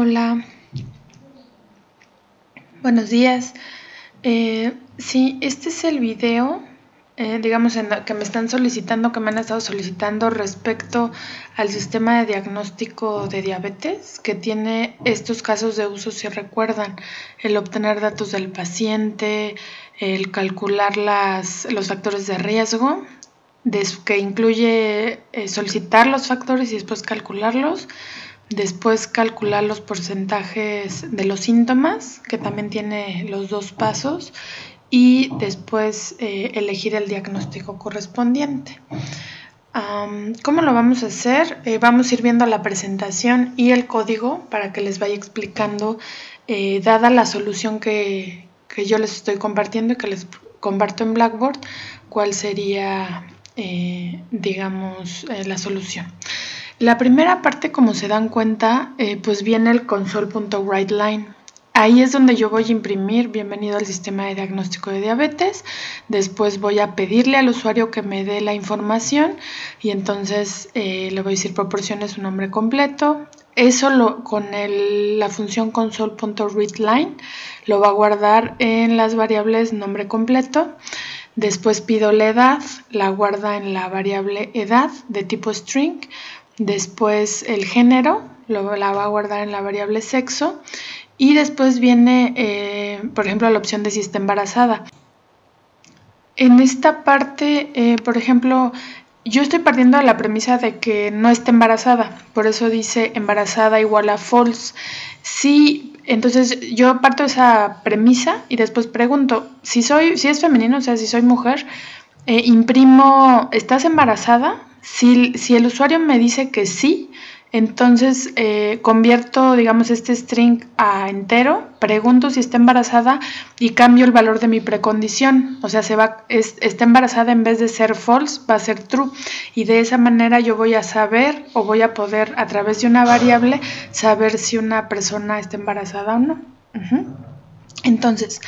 Hola, buenos días. Eh, sí, este es el video, eh, digamos, en que me están solicitando, que me han estado solicitando respecto al sistema de diagnóstico de diabetes, que tiene estos casos de uso, si recuerdan, el obtener datos del paciente, el calcular las, los factores de riesgo, que incluye eh, solicitar los factores y después calcularlos Después calcular los porcentajes de los síntomas, que también tiene los dos pasos, y después eh, elegir el diagnóstico correspondiente. ¿Cómo lo vamos a hacer? Eh, vamos a ir viendo la presentación y el código para que les vaya explicando, eh, dada la solución que, que, yo les estoy compartiendo y que les comparto en Blackboard, cuál sería, digamos, la solución. La primera parte, como se dan cuenta, eh, pues viene el console.writeLine. Ahí es donde yo voy a imprimir bienvenido al sistema de diagnóstico de diabetes. Después voy a pedirle al usuario que me dé la información y entonces eh, le voy a decir proporcione su nombre completo. Eso lo, con la función console.readline lo va a guardar en las variables nombre completo. Después pido la edad, la guarda en la variable edad de tipo string después el género, lo, la va a guardar en la variable sexo y después viene, eh, por ejemplo, la opción de si está embarazada. En esta parte, eh, por ejemplo, yo estoy partiendo de la premisa de que no está embarazada, por eso dice embarazada igual a false. Sí, entonces yo parto esa premisa y después pregunto, si soy, si es femenino, o sea, si soy mujer, eh, imprimo, ¿estás embarazada? Si, el usuario me dice que sí, entonces eh, convierto, digamos, este string a entero, pregunto si está embarazada y cambio el valor de mi precondición. O sea, se va, está embarazada en vez de ser false, va a ser true. Y de esa manera yo voy a saber o voy a poder, a través de una variable, saber si una persona está embarazada o no. Entonces,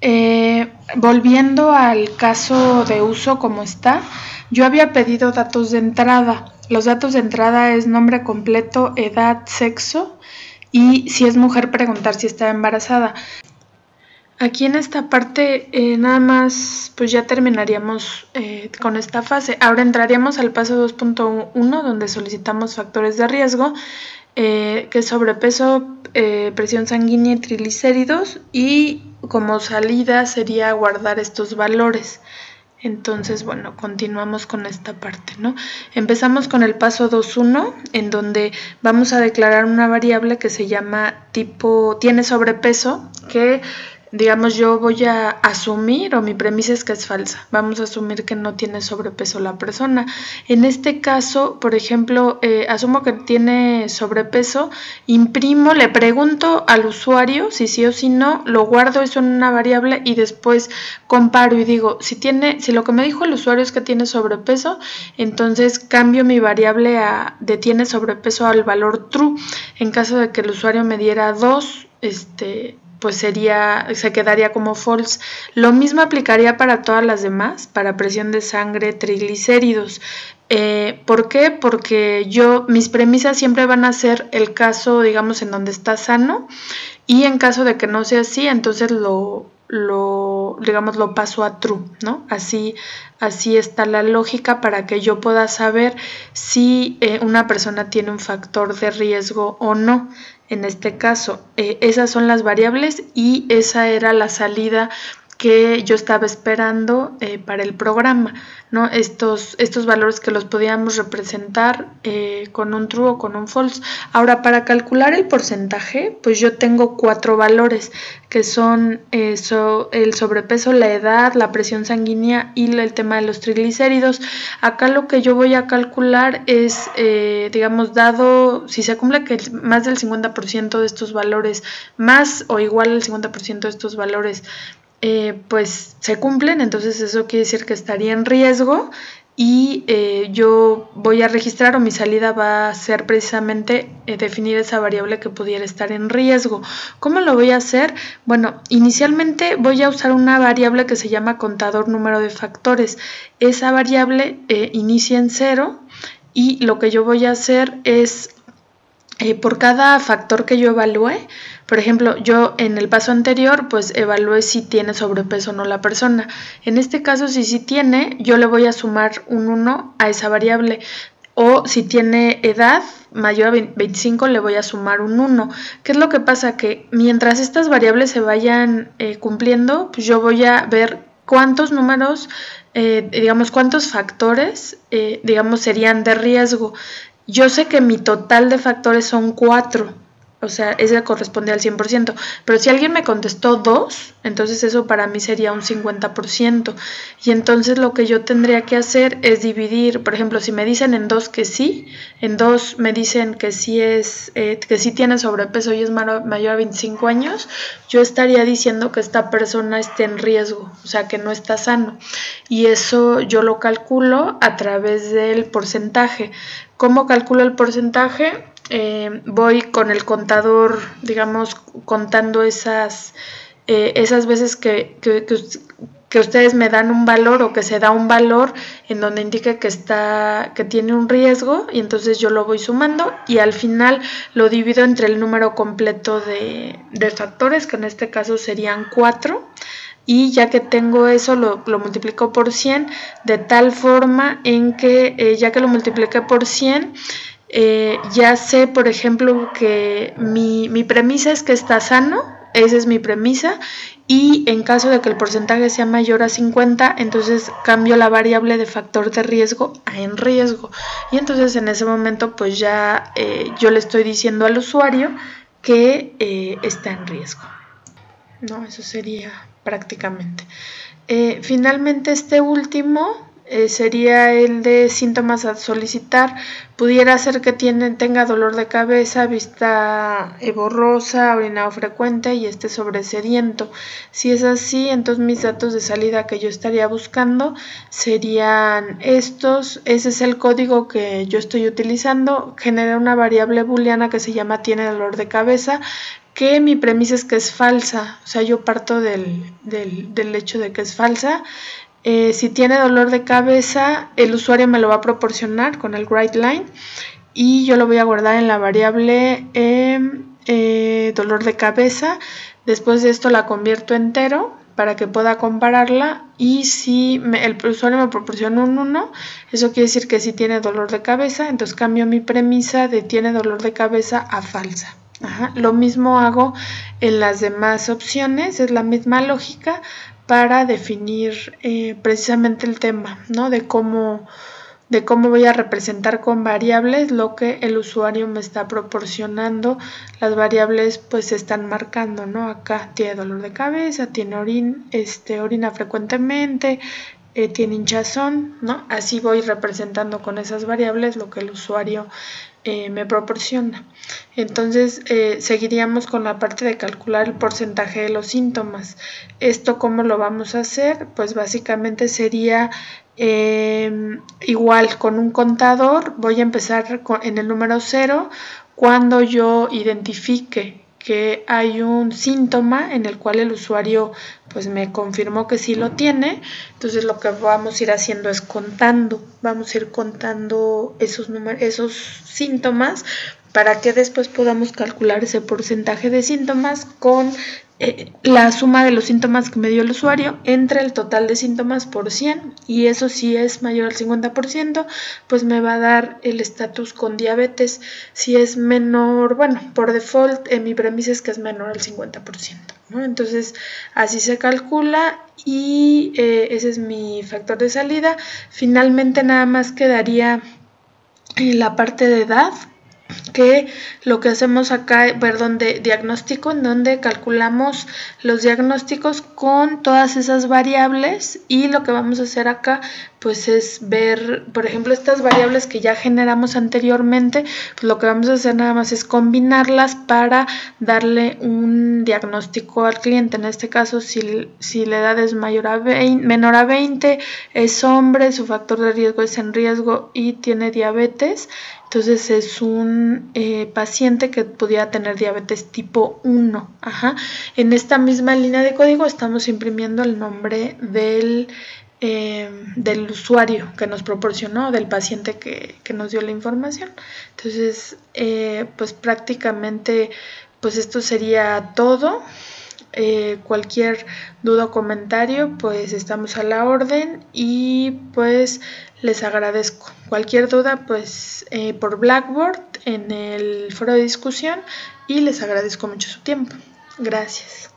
eh, volviendo al caso de uso como está, yo había pedido datos de entrada. Los datos de entrada es nombre completo, edad, sexo y si es mujer preguntar si está embarazada. Aquí en esta parte eh, nada más pues ya terminaríamos eh, con esta fase. Ahora entraríamos al paso 2.1 donde solicitamos factores de riesgo eh, que es sobrepeso, presión sanguínea y triglicéridos y como salida sería guardar estos valores. Entonces, bueno, continuamos con esta parte, ¿no? Empezamos con el paso 2.1, en donde vamos a declarar una variable que se llama tipo, tiene sobrepeso, que digamos, yo voy a asumir, o mi premisa es que es falsa, vamos a asumir que no tiene sobrepeso la persona. En este caso, por ejemplo, eh, asumo que tiene sobrepeso, imprimo, le pregunto al usuario si sí o si no, lo guardo eso en una variable y después comparo y digo, si tiene, si lo que me dijo el usuario es que tiene sobrepeso, entonces cambio mi variable a, de tiene sobrepeso al valor true. En caso de que el usuario me diera 2, este pues sería, se quedaría como false. Lo mismo aplicaría para todas las demás, para presión de sangre, triglicéridos. Eh, ¿Por qué? Porque yo, mis premisas siempre van a ser el caso, digamos, en donde está sano y en caso de que no sea así, entonces lo, lo digamos, lo paso a true, ¿no? Así, así está la lógica para que yo pueda saber si eh, una persona tiene un factor de riesgo o no en este caso. Eh, esas son las variables y esa era la salida que yo estaba esperando eh, para el programa, ¿no? Estos, estos valores que los podíamos representar eh, con un true o con un false. Ahora, para calcular el porcentaje, pues yo tengo cuatro valores, que son eso, el sobrepeso, la edad, la presión sanguínea y el tema de los triglicéridos. Acá lo que yo voy a calcular es, eh, digamos, dado, si se cumple que más del 50% de estos valores, más o igual al 50% de estos valores, eh, pues se cumplen, entonces eso quiere decir que estaría en riesgo y eh, yo voy a registrar o mi salida va a ser precisamente eh, definir esa variable que pudiera estar en riesgo. ¿Cómo lo voy a hacer? Bueno, inicialmente voy a usar una variable que se llama contador número de factores. Esa variable inicia en cero y lo que yo voy a hacer es eh, por cada factor que yo evalúe, por ejemplo, yo en el paso anterior pues evalué si tiene sobrepeso o no la persona. En este caso, si sí tiene, yo le voy a sumar un 1 a esa variable. O si tiene edad mayor a 25, le voy a sumar un 1. ¿Qué es lo que pasa? Que mientras estas variables se vayan eh, cumpliendo, pues yo voy a ver cuántos números, eh, digamos, cuántos factores, digamos, serían de riesgo. Yo sé que mi total de factores son 4, o sea, ese corresponde al 100%, pero si alguien me contestó 2, entonces eso para mí sería un 50%. Y entonces lo que yo tendría que hacer es dividir, por ejemplo, si me dicen en 2 que sí, en 2 me dicen que sí, es, eh, que sí tiene sobrepeso y es mayor a 25 años, yo estaría diciendo que esta persona esté en riesgo, o sea, que no está sano. Y eso yo lo calculo a través del porcentaje. ¿Cómo calculo el porcentaje? Eh, voy con el contador, digamos, contando esas, eh, esas veces que, que, ustedes me dan un valor o que se da un valor en donde indique que, está, que tiene un riesgo y entonces yo lo voy sumando y al final lo divido entre el número completo de, de factores, que en este caso serían cuatro y ya que tengo eso lo, multiplico por 100 de tal forma en que eh, ya que lo multipliqué por 100 eh, ya sé por ejemplo que mi, mi premisa es que está sano esa es mi premisa y en caso de que el porcentaje sea mayor a 50, entonces cambio la variable de factor de riesgo a en riesgo. Y entonces en ese momento pues ya eh, yo le estoy diciendo al usuario que está en riesgo. No, eso sería prácticamente. Eh, finalmente, este último eh, sería el de síntomas a solicitar. Pudiera ser que tiene, tenga dolor de cabeza, vista eh, borrosa, orinado frecuente y esté sobresediento. Si es así, entonces mis datos de salida que yo estaría buscando serían estos. Ese es el código que yo estoy utilizando. Genera una variable booleana que se llama tiene dolor de cabeza que mi premisa es que es falsa, o sea, yo parto del, hecho de que es falsa. Eh, si tiene dolor de cabeza, el usuario me lo va a proporcionar con el write line y yo lo voy a guardar en la variable em, eh, dolor de cabeza. Después de esto la convierto entero para que pueda compararla y si el usuario me proporciona un 1, eso quiere decir que si tiene dolor de cabeza, entonces cambio mi premisa de tiene dolor de cabeza a falsa. Lo mismo hago en las demás opciones, es la misma lógica para definir eh, precisamente el tema, ¿no? De cómo, de cómo voy a representar con variables lo que el usuario me está proporcionando. Las variables pues se están marcando, ¿no? Acá tiene dolor de cabeza, tiene orin, este, orina frecuentemente, eh, tiene hinchazón, ¿no? Así voy representando con esas variables lo que el usuario eh, me proporciona. Entonces eh, seguiríamos con la parte de calcular el porcentaje de los síntomas. ¿Esto cómo lo vamos a hacer? Pues básicamente sería em, igual con un contador. Voy a empezar en el número 0 cuando yo identifique que hay un síntoma en el cual el usuario pues me confirmó que sí lo tiene, entonces lo que vamos a ir haciendo es contando, vamos a ir contando esos esos síntomas para que después podamos calcular ese porcentaje de síntomas con eh, la suma de los síntomas que me dio el usuario entre el total de síntomas por 100 y eso si es mayor al 50% pues me va a dar el estatus con diabetes si es menor bueno por default en mi premisa es que es menor al 50% ¿no? entonces así se calcula y eh, ese es mi factor de salida finalmente nada más quedaría en la parte de edad que lo que hacemos acá, perdón, de diagnóstico, en donde calculamos los diagnósticos con todas esas variables y lo que vamos a hacer acá pues es ver, por ejemplo, estas variables que ya generamos anteriormente, pues lo que vamos a hacer nada más es combinarlas para darle un diagnóstico al cliente. En este caso, si, si la edad es mayor a 20, menor a 20, es hombre, su factor de riesgo es en riesgo y tiene diabetes, entonces es un eh, paciente que pudiera tener diabetes tipo 1. Ajá. En esta misma línea de código estamos imprimiendo el nombre del Em, del usuario que nos proporcionó, del paciente que, nos dio la información. Entonces, eh, pues prácticamente, pues esto sería todo. Eh, cualquier duda o comentario, pues estamos a la orden y pues les agradezco. Cualquier duda, pues eh, por Blackboard en el foro de discusión y les agradezco mucho su tiempo. Gracias.